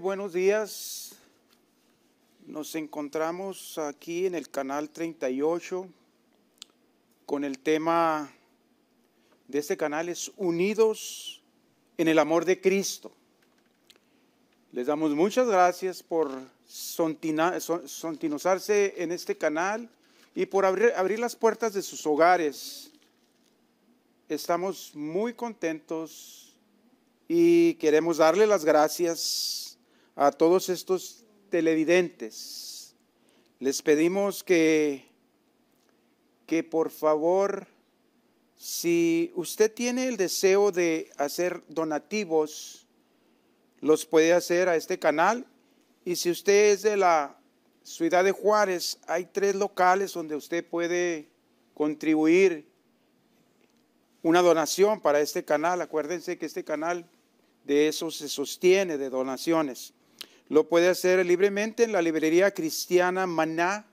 Buenos días. Nos encontramos aquí en el canal 38 con el tema de este canal es Unidos en el amor de Cristo. Les damos muchas gracias por sontinuzarse en este canal y por abrir, abrir las puertas de sus hogares. Estamos muy contentos y queremos darle las gracias a todos estos televidentes. Les pedimos que, que por favor, si usted tiene el deseo de hacer donativos, los puede hacer a este canal. Y si usted es de la ciudad de Juárez, hay tres locales donde usted puede contribuir una donación para este canal. Acuérdense que este canal de eso se sostiene, de donaciones. Lo puede hacer libremente en la librería cristiana Maná.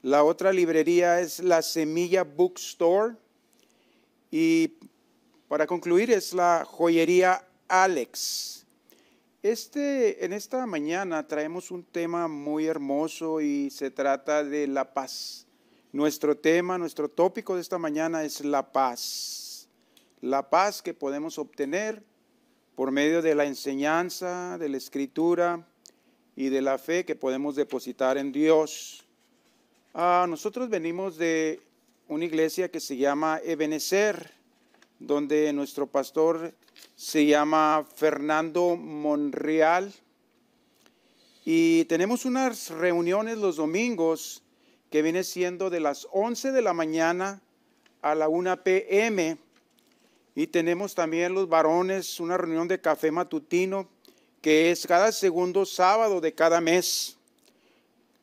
La otra librería es la Semilla Bookstore. Y para concluir es la joyería Alex. Este, en esta mañana traemos un tema muy hermoso y se trata de la paz. Nuestro tema, nuestro tópico de esta mañana es la paz. La paz que podemos obtener por medio de la enseñanza, de la escritura y de la fe que podemos depositar en Dios. Ah, nosotros venimos de una iglesia que se llama Ebenezer, donde nuestro pastor se llama Fernando Monreal. Y tenemos unas reuniones los domingos que viene siendo de las 11 de la mañana a la 1 p.m. Y tenemos también los varones una reunión de café matutino que es cada segundo sábado de cada mes.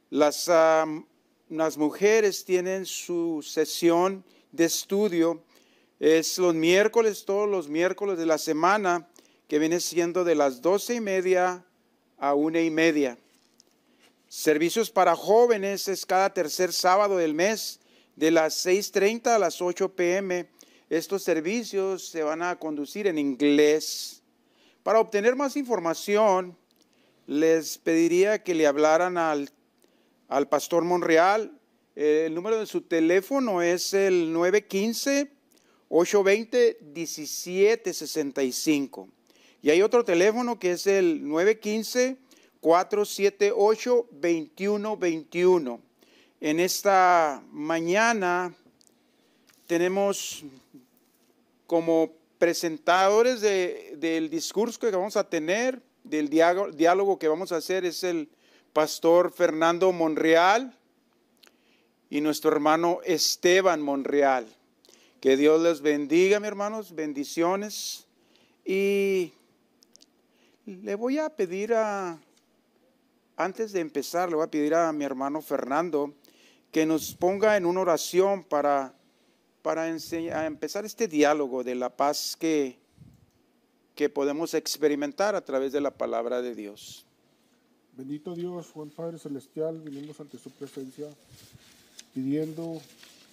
Las, las mujeres tienen su sesión de estudio. Es los miércoles, todos los miércoles de la semana, que viene siendo de las doce y media a una y media. Servicios para jóvenes es cada tercer sábado del mes, de las 6.30 a las 8 pm estos servicios se van a conducir en inglés. Para obtener más información, les pediría que le hablaran al, pastor Monreal. El número de su teléfono es el 915-820-1765. Y hay otro teléfono que es el 915-478-2121. En esta mañana tenemos como presentadores del discurso que vamos a tener, del diálogo que vamos a hacer, es el pastor Fernando Monreal y nuestro hermano Esteban Monreal. Que Dios les bendiga, mis hermanos, bendiciones. Y le voy a pedir a, antes de empezar, le voy a pedir a mi hermano Fernando que nos ponga en una oración para para empezar este diálogo de la paz que, que podemos experimentar a través de la palabra de Dios. Bendito Dios, Juan Padre Celestial, vinimos ante su presencia pidiendo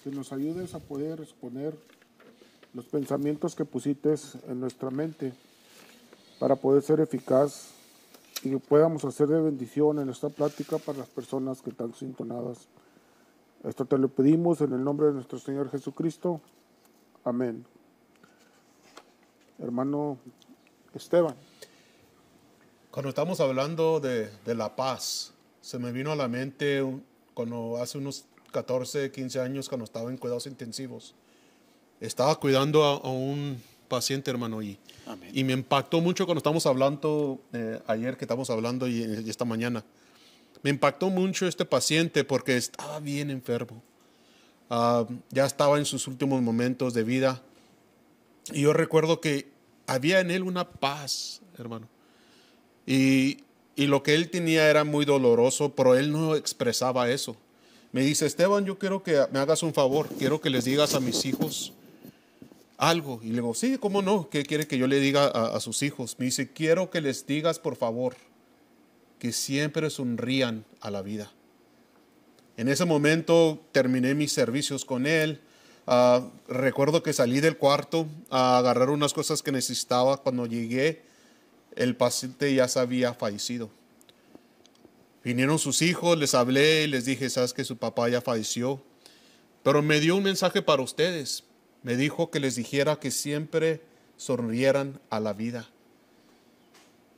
que nos ayudes a poder exponer los pensamientos que pusiste en nuestra mente para poder ser eficaz y que podamos hacer de bendición en esta plática para las personas que están sintonadas esto te lo pedimos en el nombre de nuestro Señor Jesucristo. Amén. Hermano Esteban. Cuando estamos hablando de, la paz, se me vino a la mente cuando hace unos 14, 15 años, cuando estaba en cuidados intensivos. Estaba cuidando a, un paciente, hermano, y, y me impactó mucho cuando estamos hablando, eh, ayer que estamos hablando y esta mañana me impactó mucho este paciente porque estaba bien enfermo. Ah, ya estaba en sus últimos momentos de vida. Y yo recuerdo que había en él una paz, hermano. Y, y lo que él tenía era muy doloroso, pero él no expresaba eso. Me dice, Esteban, yo quiero que me hagas un favor, quiero que les digas a mis hijos algo. Y le digo, sí, ¿cómo no? ¿Qué quiere que yo le diga a, a sus hijos? Me dice, quiero que les digas, por favor, que siempre sonrían a la vida. En ese momento terminé mis servicios con él. Ah, recuerdo que salí del cuarto a agarrar unas cosas que necesitaba cuando llegué. el paciente ya se había fallecido. Vinieron sus hijos, les hablé y les dije, sabes que su papá ya falleció. Pero me dio un mensaje para ustedes. Me dijo que les dijera que siempre sonrieran a la vida.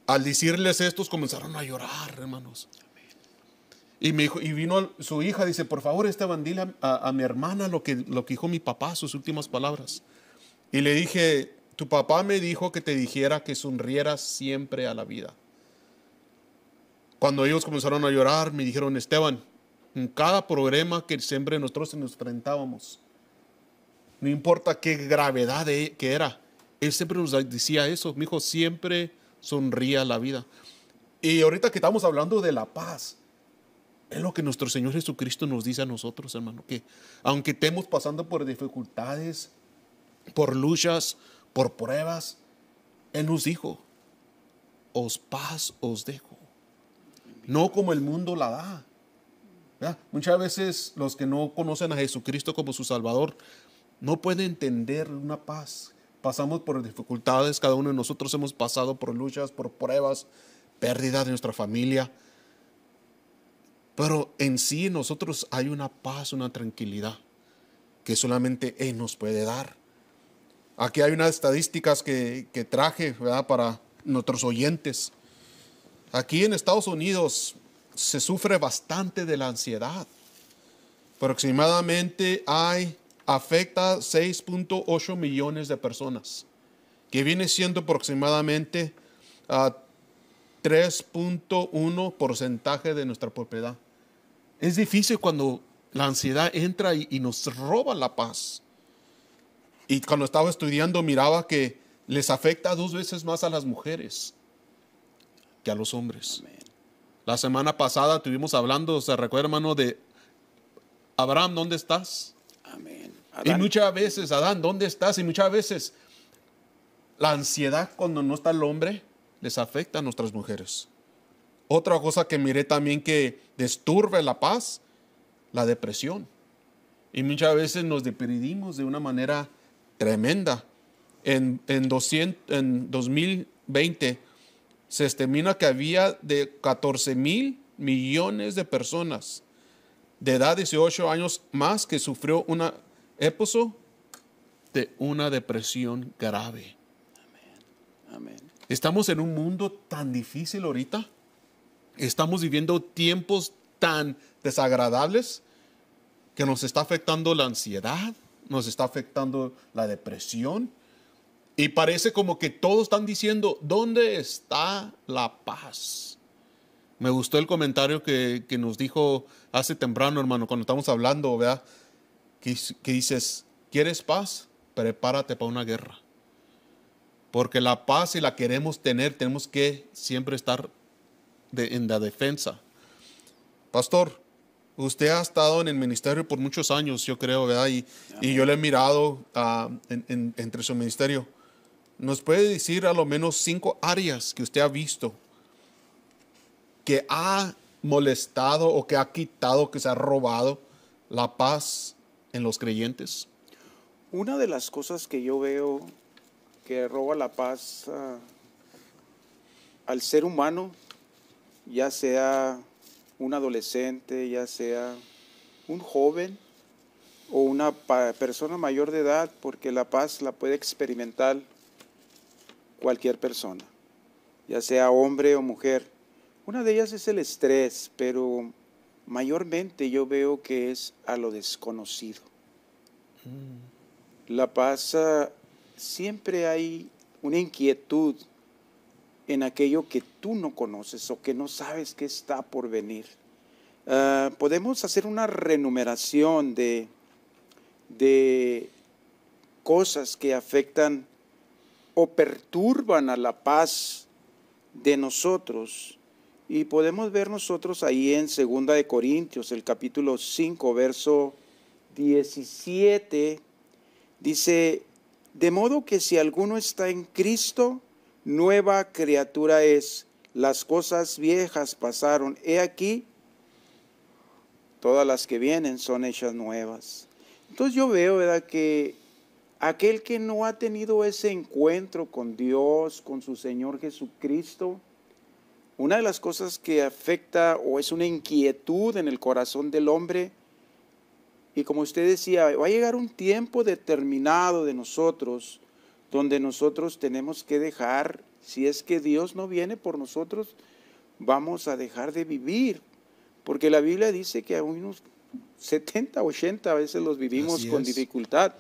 Al decirles estos comenzaron a llorar, hermanos. Y, me dijo, y vino su hija, dice, por favor, Esteban, dile a, mi hermana lo que, lo que dijo mi papá, sus últimas palabras. Y le dije, tu papá me dijo que te dijera que sonrieras siempre a la vida. Cuando ellos comenzaron a llorar, me dijeron, Esteban, en cada problema que siempre nosotros nos enfrentábamos, no importa qué gravedad que era, él siempre nos decía eso, mi hijo siempre sonría la vida. Y ahorita que estamos hablando de la paz, es lo que nuestro Señor Jesucristo nos dice a nosotros, hermano, que aunque estemos pasando por dificultades, por luchas, por pruebas, Él nos dijo, os paz os dejo, no como el mundo la da. Muchas veces los que no conocen a Jesucristo como su Salvador no pueden entender una paz. Pasamos por dificultades, cada uno de nosotros hemos pasado por luchas, por pruebas, pérdida de nuestra familia. Pero en sí nosotros hay una paz, una tranquilidad que solamente Él nos puede dar. Aquí hay unas estadísticas que, que traje para nuestros oyentes. Aquí en Estados Unidos se sufre bastante de la ansiedad. Aproximadamente hay, afecta 6.8 millones de personas, que viene siendo aproximadamente a 3.1 porcentaje de nuestra propiedad. Es difícil cuando la ansiedad entra y, nos roba la paz. Y cuando estaba estudiando miraba que les afecta dos veces más a las mujeres que a los hombres. La semana pasada estuvimos hablando, se recuerda, hermano, de Abraham, ¿dónde estás? Amén. Y muchas veces, Adán, ¿dónde estás? Y muchas veces la ansiedad cuando no está el hombre les afecta a nuestras mujeres. Otra cosa que miré también que disturbe la paz, la depresión. Y muchas veces nos deprimimos de una manera tremenda. En, en, 200, en 2020 se estimina que había de 14 mil millones de personas de edad de 18 años más que sufrió una époso de una depresión grave. Amén. Estamos en un mundo tan difícil ahorita. Estamos viviendo tiempos tan desagradables que nos está afectando la ansiedad, nos está afectando la depresión, y parece como que todos están diciendo, ¿dónde está la paz? Me gustó el comentario que, nos dijo hace temprano, hermano, cuando estamos hablando, ¿verdad? Que, dices, ¿quieres paz? Prepárate para una guerra. Porque la paz, si la queremos tener, tenemos que siempre estar en la defensa. Pastor, usted ha estado en el ministerio por muchos años, yo creo, ¿verdad? Y, yo le he mirado en, entre su ministerio. ¿Nos puede decir a lo menos cinco áreas que usted ha visto que ha molestado o que ha quitado, que se ha robado la paz en los creyentes? Una de las cosas que yo veo que roba la paz uh, al ser humano, ya sea un adolescente, ya sea un joven o una persona mayor de edad, porque la paz la puede experimentar cualquier persona, ya sea hombre o mujer. Una de ellas es el estrés, pero mayormente yo veo que es a lo desconocido. Mm. La paz, siempre hay una inquietud en aquello que tú no conoces o que no sabes que está por venir. Ah, podemos hacer una renumeración de, de cosas que afectan o perturban a la paz de nosotros. Y podemos ver nosotros ahí en 2 de Corintios, el capítulo 5, verso 17, dice, de modo que si alguno está en Cristo, nueva criatura es, las cosas viejas pasaron, he aquí, todas las que vienen son hechas nuevas. Entonces yo veo, ¿verdad?, que aquel que no ha tenido ese encuentro con Dios, con su Señor Jesucristo, una de las cosas que afecta o es una inquietud en el corazón del hombre, y como usted decía, va a llegar un tiempo determinado de nosotros donde nosotros tenemos que dejar, si es que Dios no viene por nosotros, vamos a dejar de vivir. Porque la Biblia dice que a unos 70, 80 veces los vivimos con dificultad.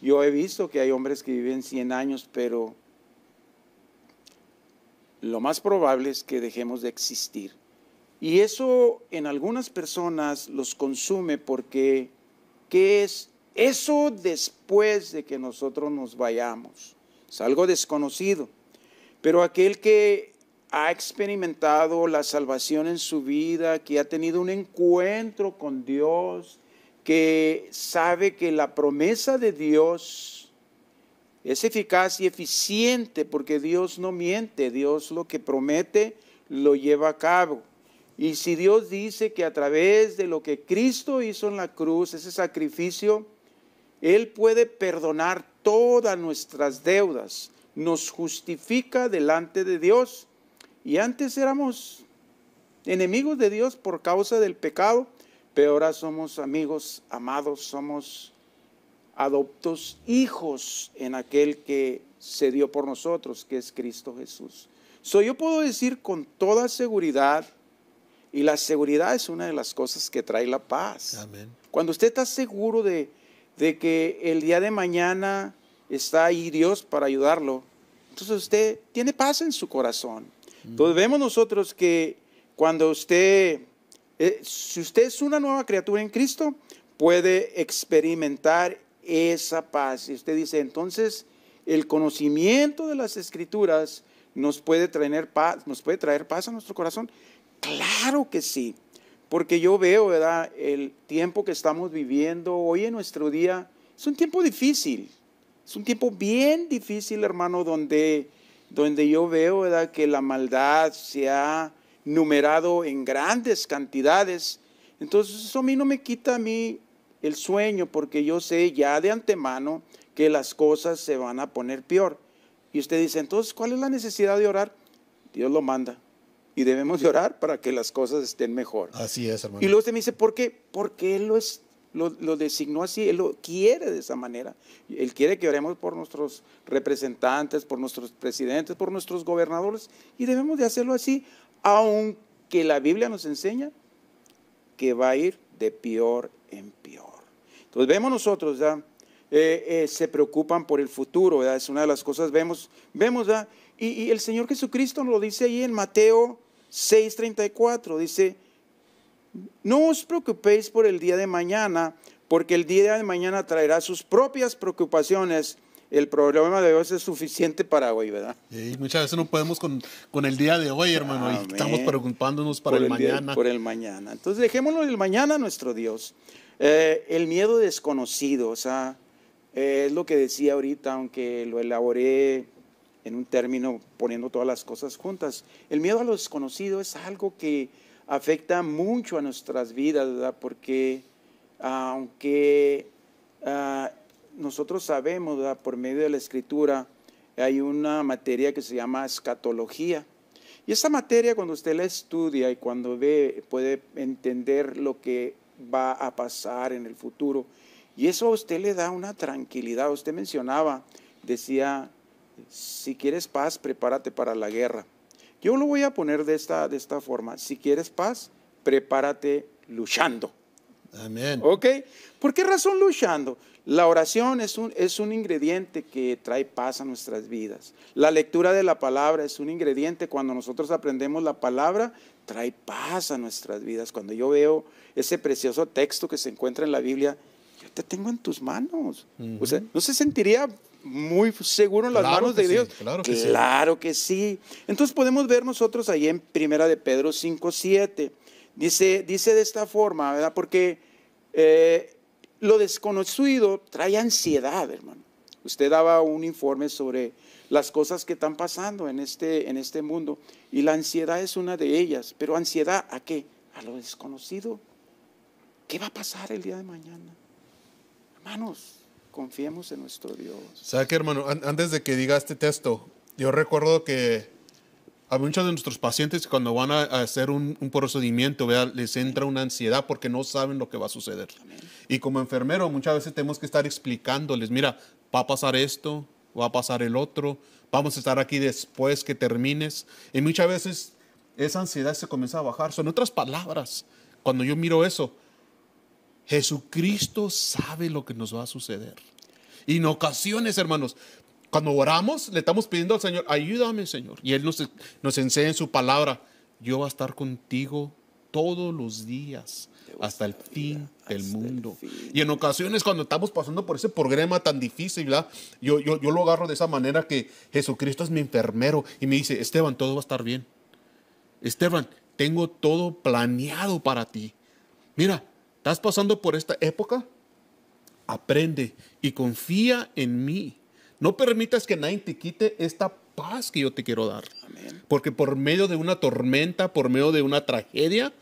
Yo he visto que hay hombres que viven 100 años, pero lo más probable es que dejemos de existir. Y eso en algunas personas los consume porque, ¿qué es? Eso después de que nosotros nos vayamos. Es algo desconocido. Pero aquel que ha experimentado la salvación en su vida, que ha tenido un encuentro con Dios, que sabe que la promesa de Dios es eficaz y eficiente porque Dios no miente, Dios lo que promete lo lleva a cabo. Y si Dios dice que a través de lo que Cristo hizo en la cruz, ese sacrificio, Él puede perdonar todas nuestras deudas, nos justifica delante de Dios. Y antes éramos enemigos de Dios por causa del pecado, pero ahora somos amigos, amados, somos adoptos hijos en aquel que se dio por nosotros, que es Cristo Jesús. So, yo puedo decir con toda seguridad, y la seguridad es una de las cosas que trae la paz. Amén. Cuando usted está seguro de, de que el día de mañana está ahí Dios para ayudarlo, entonces usted tiene paz en su corazón. Entonces vemos nosotros que cuando usted, eh, si usted es una nueva criatura en Cristo, puede experimentar esa paz. Y usted dice, entonces el conocimiento de las escrituras nos puede traer paz, nos puede traer paz a nuestro corazón. Claro que sí, porque yo veo, ¿verdad? El tiempo que estamos viviendo hoy en nuestro día es un tiempo difícil. Es un tiempo bien difícil, hermano, donde, donde yo veo, ¿verdad? Que la maldad se ha numerado en grandes cantidades. Entonces eso a mí no me quita a mí el sueño, porque yo sé ya de antemano que las cosas se van a poner peor. Y usted dice, entonces, ¿cuál es la necesidad de orar? Dios lo manda. Y debemos de orar para que las cosas estén mejor. Así es, hermano. Y luego usted me dice, ¿por qué? Porque Él lo, es, lo, lo designó así, Él lo quiere de esa manera. Él quiere que oremos por nuestros representantes, por nuestros presidentes, por nuestros gobernadores, y debemos de hacerlo así, aunque la Biblia nos enseña que va a ir de peor en peor. Entonces vemos nosotros, ¿ya? Eh, eh, se preocupan por el futuro, ¿verdad? es una de las cosas, vemos, vemos, ¿verdad? Y, y el Señor Jesucristo nos lo dice ahí en Mateo 6:34, dice, no os preocupéis por el día de mañana, porque el día de mañana traerá sus propias preocupaciones. El problema de Dios es suficiente para hoy, ¿verdad? Y muchas veces no podemos con, con el día de hoy, hermano, y estamos preocupándonos para por el, día- mañana. por el mañana. Entonces dejémoslo el mañana a nuestro Dios. Eh, el miedo desconocido, o sea, eh, es lo que decía ahorita, aunque lo elaboré en un término poniendo todas las cosas juntas. El miedo a lo desconocido es algo que afecta mucho a nuestras vidas, ¿verdad? Porque aunque ah, nosotros sabemos, por medio de la escritura, hay una materia que se llama escatología. Y esa materia cuando usted la estudia y cuando ve, puede entender lo que va a pasar en el futuro. Y eso a usted le da una tranquilidad. Usted mencionaba, decía, si quieres paz, prepárate para la guerra. Yo lo voy a poner de esta, de esta forma. Si quieres paz, prepárate luchando. Amén. ¿Ok? ¿Por qué razón luchando? La oración es un, es un ingrediente que trae paz a nuestras vidas. La lectura de la palabra es un ingrediente. Cuando nosotros aprendemos la palabra, trae paz a nuestras vidas. Cuando yo veo ese precioso texto que se encuentra en la Biblia, yo te tengo en tus manos. O sea, ¿no se sentiría muy seguro en las Claro manos que de sí, Dios? claro que sí. Claro que sí. Entonces podemos ver nosotros ahí en Primera de Pedro 5, 7. Dice, dice de esta forma, ¿verdad? Porque eh, lo desconocido trae ansiedad, hermano. Usted daba un informe sobre las cosas que están pasando en este, en este mundo y la ansiedad es una de ellas. Pero ansiedad a qué? A lo desconocido. ¿Qué va a pasar el día de mañana? Hermanos, confiemos en nuestro Dios. ¿Sabe qué, hermano? An- Antes de que diga este texto, yo recuerdo que a muchos de nuestros pacientes cuando van a, hacer un, un procedimiento, ¿verdad? les entra una ansiedad porque no saben lo que va a suceder. Y como enfermero muchas veces tenemos que estar explicándoles, mira, va a pasar esto, va a pasar el otro, vamos a estar aquí después que termines. Y muchas veces esa ansiedad se comienza a bajar. Son otras palabras. Cuando yo miro eso, Jesucristo sabe lo que nos va a suceder. Y en ocasiones, hermanos, cuando oramos, le estamos pidiendo al Señor, ayúdame, Señor. Y Él nos, nos enseña en su palabra, yo voy a estar contigo todos los días hasta el fin del mundo. Y en ocasiones cuando estamos pasando por ese programa tan difícil, ¿verdad? Yo, yo, yo lo agarro de esa manera que Jesucristo es mi enfermero y me dice, Esteban, todo va a estar bien. Esteban, tengo todo planeado para ti. Mira, ¿estás pasando por esta época? Aprende y confía en mí. No permitas que nadie te quite esta paz que yo te quiero dar. Amén. Porque por medio de una tormenta, por medio de una tragedia,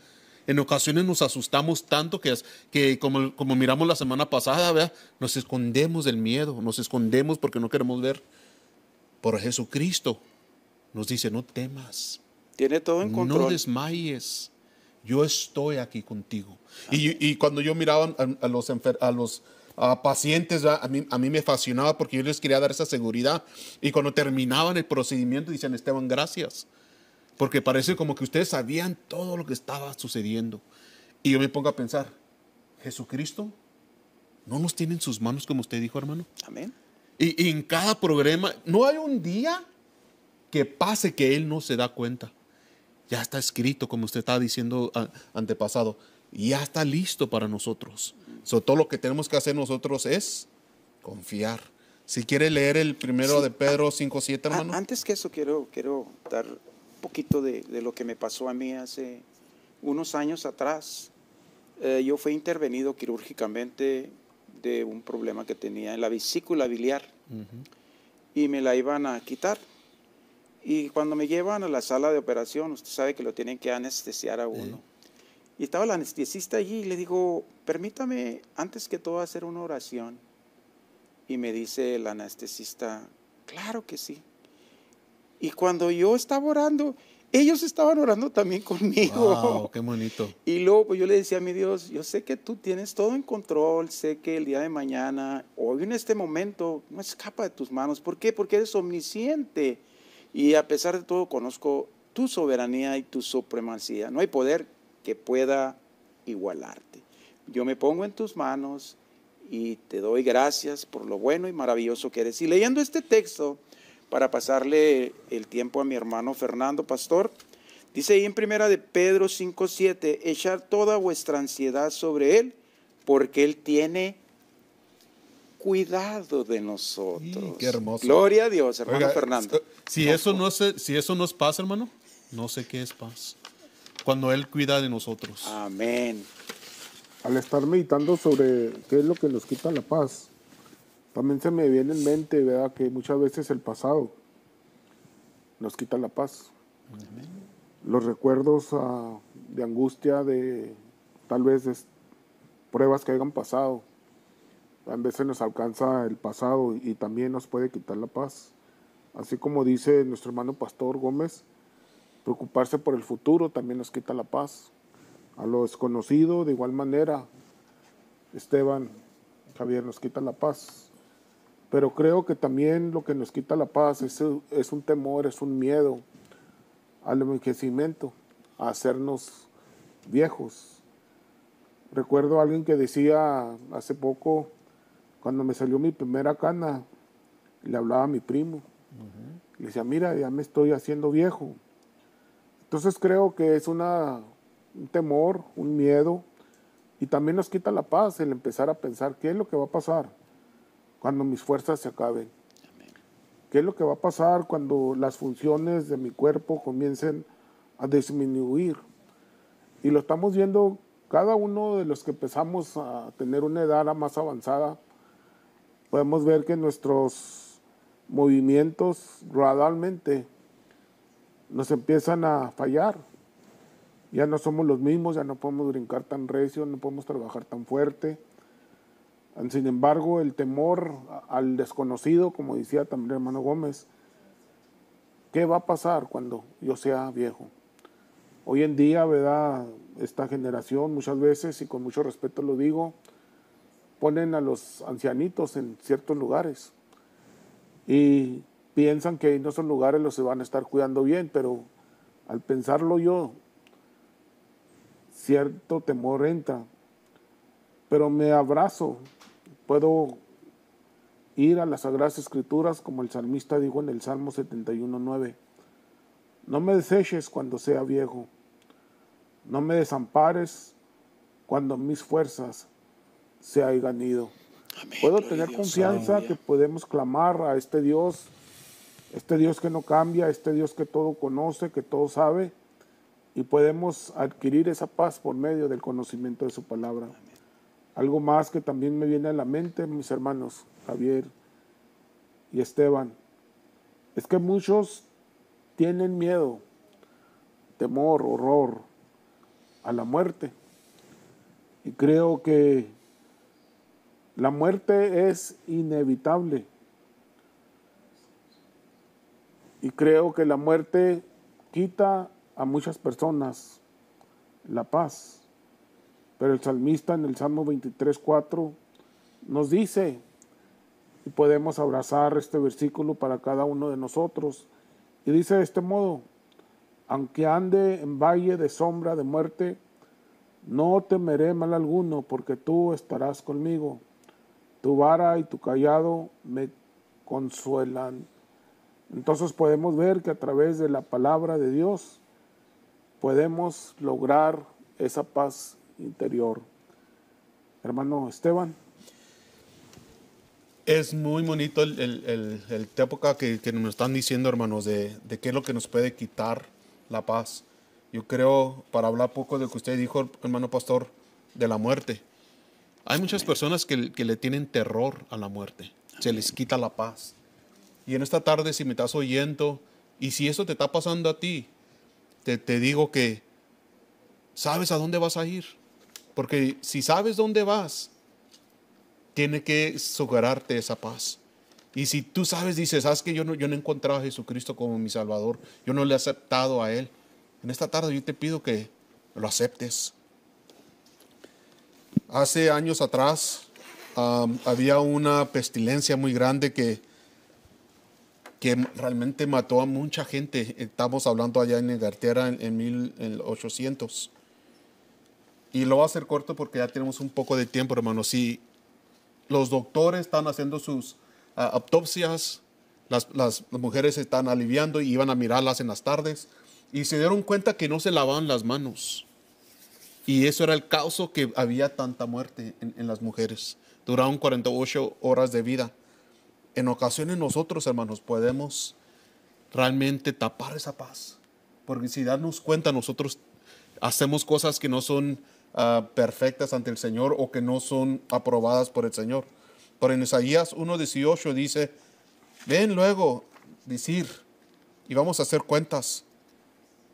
en ocasiones nos asustamos tanto que, que como, como miramos la semana pasada, ¿verdad? nos escondemos del miedo, nos escondemos porque no queremos ver. Por Jesucristo nos dice, no temas, Tiene todo en no control. desmayes. Yo estoy aquí contigo. Y, y cuando yo miraba a, a los, a los ah, pacientes, ¿verdad? a mí, a mí me fascinaba porque yo les quería dar esa seguridad. Y cuando terminaban el procedimiento, dicen, Esteban, gracias. Porque parece como que ustedes sabían todo lo que estaba sucediendo. Y yo me pongo a pensar, Jesucristo no nos tiene en sus manos como usted dijo, hermano. Amén. Y, y en cada programa, no hay un día que pase que él no se da cuenta. Ya está escrito, como usted estaba diciendo a- antepasado, ya está listo para nosotros. So, todo lo que tenemos que hacer nosotros es confiar. Si quiere leer el primero Sí. de Pedro 5.7, A- hermano. Antes que eso, quiero, quiero dar un poquito de, de lo que me pasó a mí hace unos años atrás. Eh, yo fui intervenido quirúrgicamente de un problema que tenía en la vesícula biliar y me la iban a quitar. Y cuando me llevan a la sala de operación, usted sabe que lo tienen que anestesiar a uno. Y estaba el anestesista allí y le digo, permítame antes que todo hacer una oración. Y me dice el anestesista, claro que sí. Y cuando yo estaba orando, ellos estaban orando también conmigo. Wow, qué bonito. Y luego pues, yo le decía a mi Dios, yo sé que tú tienes todo en control, sé que el día de mañana, hoy en este momento, no escapa de tus manos. ¿Por qué? Porque eres omnisciente. Y a pesar de todo, conozco tu soberanía y tu supremacía. No hay poder que pueda igualarte. Yo me pongo en tus manos y te doy gracias por lo bueno y maravilloso que eres. Y leyendo este texto, para pasarle el tiempo a mi hermano Fernando Pastor, dice ahí en primera de Pedro 5.7, echar toda vuestra ansiedad sobre Él, porque Él tiene cuidado de nosotros. Qué hermoso. Gloria a Dios, hermano Oiga, Fernando. Si eso, no se, si eso no es paz, hermano, no sé qué es paz. Cuando Él cuida de nosotros. Amén. Al estar meditando sobre qué es lo que nos quita la paz, también se me viene en mente, ¿verdad? Que muchas veces el pasado nos quita la paz. Los recuerdos ah, de angustia, de tal vez pruebas que hayan pasado. A veces nos alcanza el pasado y también nos puede quitar la paz. Así como dice nuestro hermano Pastor Gómez, preocuparse por el futuro también nos quita la paz. A lo desconocido, de igual manera, Esteban, Javier, nos quita la paz. Pero creo que también lo que nos quita la paz es, es un temor, es un miedo al envejecimiento, a hacernos viejos. Recuerdo a alguien que decía hace poco, cuando me salió mi primera cana, le hablaba a mi primo. Le decía, mira, ya me estoy haciendo viejo. Entonces creo que es una, un temor, un miedo, y también nos quita la paz el empezar a pensar qué es lo que va a pasar cuando mis fuerzas se acaben. ¿Qué es lo que va a pasar cuando las funciones de mi cuerpo comiencen a disminuir? Y lo estamos viendo cada uno de los que empezamos a tener una edad más avanzada. Podemos ver que nuestros movimientos gradualmente nos empiezan a fallar. Ya no somos los mismos, ya no podemos brincar tan recio, no podemos trabajar tan fuerte. Sin embargo, el temor al desconocido, como decía también el hermano Gómez, ¿qué va a pasar cuando yo sea viejo? Hoy en día, ¿verdad? Esta generación muchas veces, y con mucho respeto lo digo, ponen a los ancianitos en ciertos lugares y piensan que en esos lugares los se van a estar cuidando bien, pero al pensarlo yo, cierto temor entra, pero me abrazo, puedo ir a las Sagradas Escrituras como el salmista dijo en el Salmo 71.9. No me deseches cuando sea viejo, no me desampares cuando mis fuerzas se hayan ido. Puedo tener confianza que podemos clamar a este Dios, este Dios que no cambia, este Dios que todo conoce, que todo sabe, y podemos adquirir esa paz por medio del conocimiento de su palabra. Algo más que también me viene a la mente, mis hermanos Javier y Esteban, es que muchos tienen miedo, temor, horror a la muerte. Y creo que la muerte es inevitable. Y creo que la muerte quita a muchas personas la paz. Pero el salmista en el Salmo 23.4 nos dice, y podemos abrazar este versículo para cada uno de nosotros, y dice de este modo, aunque ande en valle de sombra de muerte, no temeré mal alguno, porque tú estarás conmigo. Tu vara y tu callado me consuelan. Entonces podemos ver que a través de la palabra de Dios podemos lograr esa paz interior. Hermano Esteban. Es muy bonito el, el, época que, nos están diciendo, hermanos, de, de, qué es lo que nos puede quitar la paz. Yo creo, para hablar poco de lo que usted dijo, hermano pastor, de la muerte. Hay muchas personas que le tienen terror a la muerte. Se les quita la paz. Y en esta tarde, si me estás oyendo, y si eso te está pasando a ti, te, te digo que sabes a dónde vas a ir. Porque si sabes dónde vas, tiene que sogararte esa paz. Y si tú sabes, dices, sabes que yo no, yo no he encontrado a Jesucristo como mi Salvador, yo no le he aceptado a Él. En esta tarde yo te pido que lo aceptes. Hace años atrás había una pestilencia muy grande que, que realmente mató a mucha gente. Estamos hablando allá en Inglaterra en, en 1800. Y lo voy a hacer corto porque ya tenemos un poco de tiempo, hermano. Si los doctores están haciendo sus uh, autopsias, las, mujeres están aliviando y iban a mirarlas en las tardes y se dieron cuenta que no se lavaban las manos. Y eso era el caso que había tanta muerte en, en las mujeres. Duraron 48 horas de vida. En ocasiones nosotros, hermanos, podemos realmente tapar esa paz. Porque si darnos cuenta, nosotros hacemos cosas que no son uh, perfectas ante el Señor o que no son aprobadas por el Señor. Por en Isaías 1.18 dice, ven luego decir y vamos a hacer cuentas.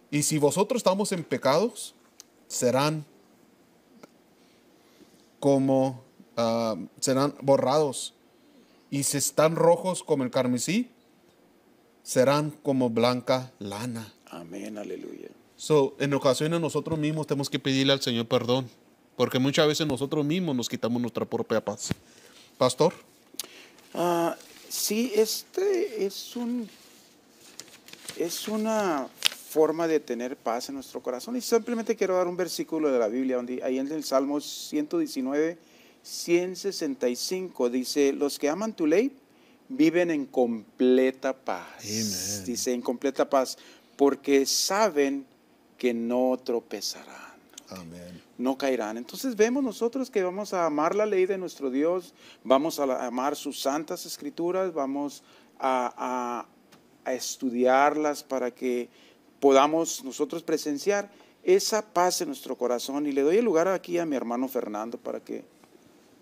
Y si vosotros estamos en pecados, serán como, uh, serán borrados. Y si están rojos como el carmesí, serán como blanca lana. Amén, aleluya. So, en ocasiones nosotros mismos tenemos que pedirle al Señor perdón, porque muchas veces nosotros mismos nos quitamos nuestra propia paz. Pastor. Uh, sí, este es un es una forma de tener paz en nuestro corazón. Y simplemente quiero dar un versículo de la Biblia, donde ahí en el Salmo 119, 165, dice, los que aman tu ley viven en completa paz. Amen. Dice, en completa paz, porque saben que no tropezarán. Amén. No caerán. Entonces vemos nosotros que vamos a amar la ley de nuestro Dios, vamos a amar sus santas escrituras, vamos a, a, a estudiarlas para que podamos nosotros presenciar esa paz en nuestro corazón. Y le doy el lugar aquí a mi hermano Fernando para que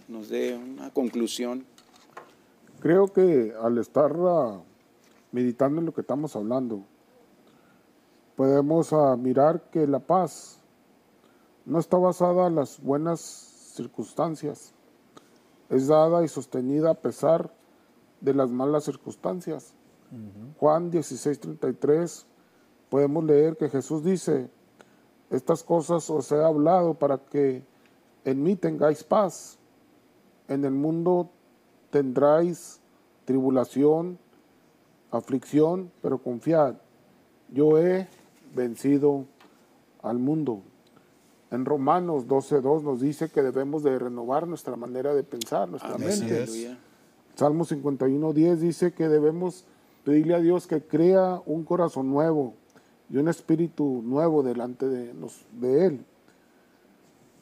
nos dé una conclusión. Creo que al estar uh, meditando en lo que estamos hablando, podemos uh, mirar que la paz no está basada en las buenas circunstancias, es dada y sostenida a pesar de las malas circunstancias. Juan 16:33 podemos leer que Jesús dice, estas cosas os he hablado para que en mí tengáis paz. En el mundo tendráis tribulación, aflicción, pero confiad, yo he vencido al mundo. En Romanos 12.2 nos dice que debemos de renovar nuestra manera de pensar, nuestra Amén. mente. Aleluya. Salmo 51.10 dice que debemos pedirle a Dios que crea un corazón nuevo y un espíritu nuevo delante de, nos- de Él.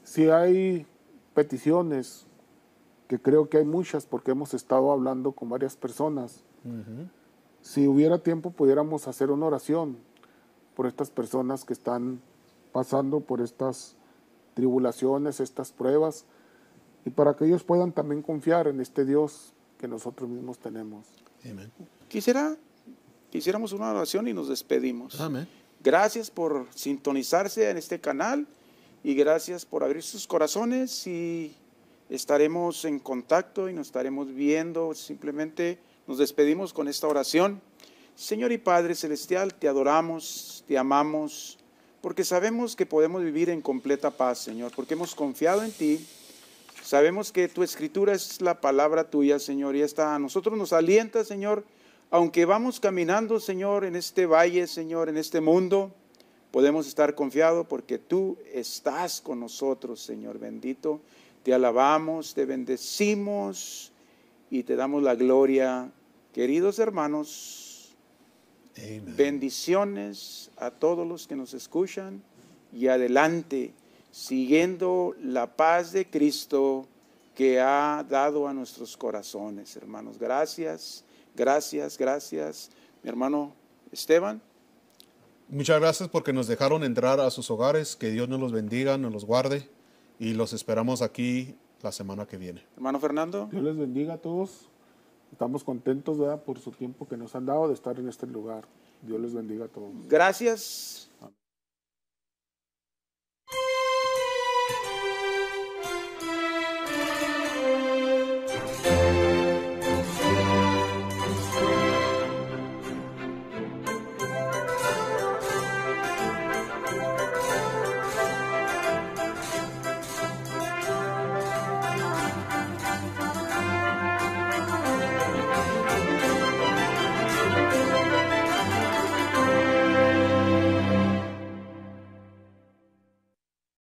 Si hay peticiones, que creo que hay muchas porque hemos estado hablando con varias personas, si hubiera tiempo pudiéramos hacer una oración por estas personas que están pasando por estas tribulaciones, estas pruebas, y para que ellos puedan también confiar en este Dios que nosotros mismos tenemos. Amén. Quisiera, quisiéramos una oración y nos despedimos. Amén. Gracias por sintonizarse en este canal y gracias por abrir sus corazones y estaremos en contacto y nos estaremos viendo. Simplemente nos despedimos con esta oración. Señor y Padre Celestial, te adoramos, te amamos, porque sabemos que podemos vivir en completa paz, Señor, porque hemos confiado en ti. Sabemos que tu escritura es la palabra tuya, Señor, y esta a nosotros nos alienta, Señor, aunque vamos caminando, Señor, en este valle, Señor, en este mundo, podemos estar confiados porque tú estás con nosotros, Señor bendito. Te alabamos, te bendecimos y te damos la gloria. Queridos hermanos, bendiciones a todos los que nos escuchan y adelante, siguiendo la paz de Cristo que ha dado a nuestros corazones, hermanos. Gracias, gracias, gracias. Mi hermano Esteban, Muchas gracias porque nos dejaron entrar a sus hogares. Que Dios nos los bendiga, nos los guarde y los esperamos aquí la semana que viene. hermano Fernando. Dios les bendiga a todos. Estamos contentos ¿verdad? por su tiempo que nos han dado de estar en este lugar. Dios les bendiga a todos. Gracias